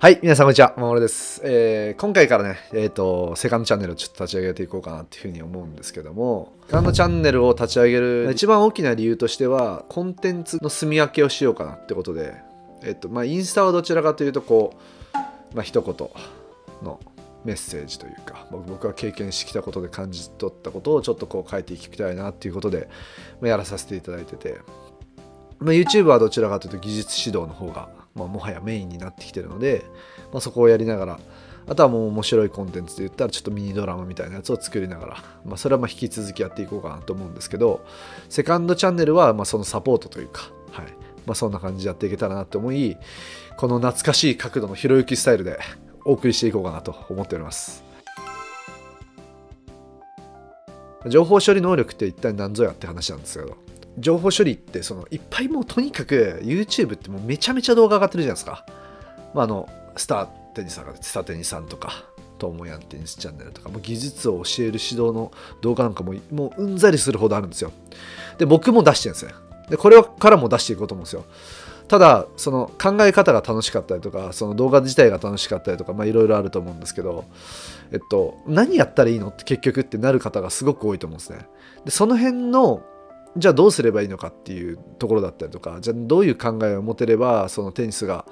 はい、皆さんこんにちは、まもるです。えー今回からね、えっ、と、セカンドチャンネルをちょっと立ち上げていこうかなっていうふうに思うんですけども、セカンドチャンネルを立ち上げる一番大きな理由としては、コンテンツの住み分けをしようかなってことで、えっ、と、まあ、インスタはどちらかというと、こう、まあ、一言のメッセージというか、僕僕が経験してきたことで感じ取ったことをちょっとこう書いていきたいなっていうことで、まあやらさせていただいてて、まあ、YouTube はどちらかというと技術指導の方が、まあ、もはやメインになってきてるので、まあ、そこをやりながらあとはもう面白いコンテンツで言ったらちょっとミニドラマみたいなやつを作りながら、まあ、それはまあ引き続きやっていこうかなと思うんですけどセカンドチャンネルはまあそのサポートというか、はい。まあ、そんな感じでやっていけたらなと思いこの懐かしい角度のひろゆきスタイルでお送りしていこうかなと思っております。情報処理能力って一体何ぞやって話なんですけど情報処理ってそのいっぱいもうとにかく YouTube ってもうめちゃめちゃ動画上がってるじゃないですか。まあ、あのスターテニスさんがスターテニスさんとかともやんテニスチャンネルとかもう技術を教える指導の動画なんかももううんざりするほどあるんですよ。で僕も出してるんですね。でこれからも出していこうと思うんですよ。ただその考え方が楽しかったりとかその動画自体が楽しかったりとかいろいろあると思うんですけど、えっと、何やったらいいのって結局ってなる方がすごく多いと思うんですね。でその辺のじゃあどうすればいいのかっていうところだったりとかじゃあどういう考えを持てればそのテニスが、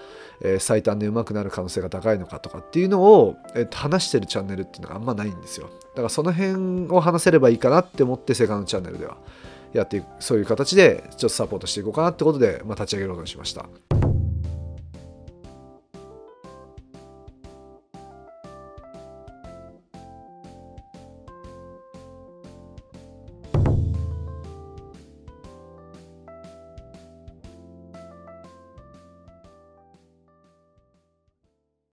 え最短で上手くなる可能性が高いのかとかっていうのを、えっと話してるチャンネルっていうのがあんまないんですよ。だからその辺を話せればいいかなって思ってセカンドチャンネルではやっていくそういう形でちょっとサポートしていこうかなってことで、まあ、立ち上げることにしました。